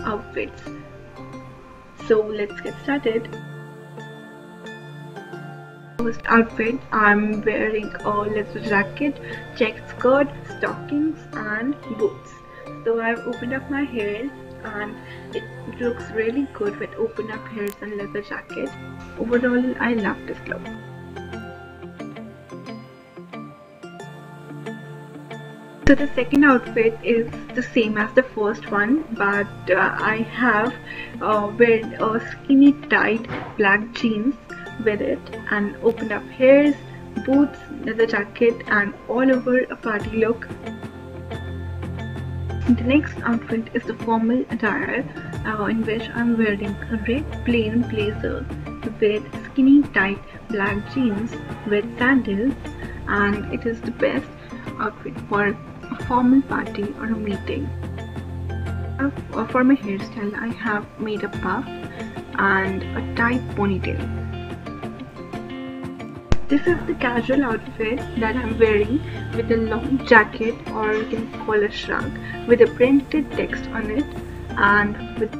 outfits. So let's get started. First outfit I'm wearing a leather jacket, checked skirt, stockings and boots. So I've opened up my hair and it looks really good with open up hairs and leather jacket. Overall I love this look. So the second outfit is the same as the first one but uh, I have uh, wearing a skinny tight black jeans with it and open up hairs, boots, leather jacket and all over a party look. The next outfit is the formal attire uh, in which I'm wearing a red plain blazer with skinny tight black jeans with sandals and it is the best outfit for a formal party or a meeting. For my hairstyle, I have made a puff and a tight ponytail. This is the casual outfit that I'm wearing with a long jacket or you can call a shrug with a printed text on it and with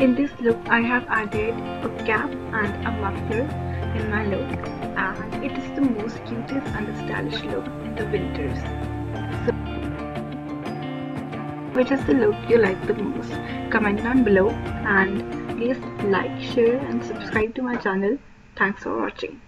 In this look I have added a cap and a muffler in my look and it is the most cutest and stylish look in the winters. So, which is the look you like the most? Comment down below and please like, share and subscribe to my channel. Thanks for watching.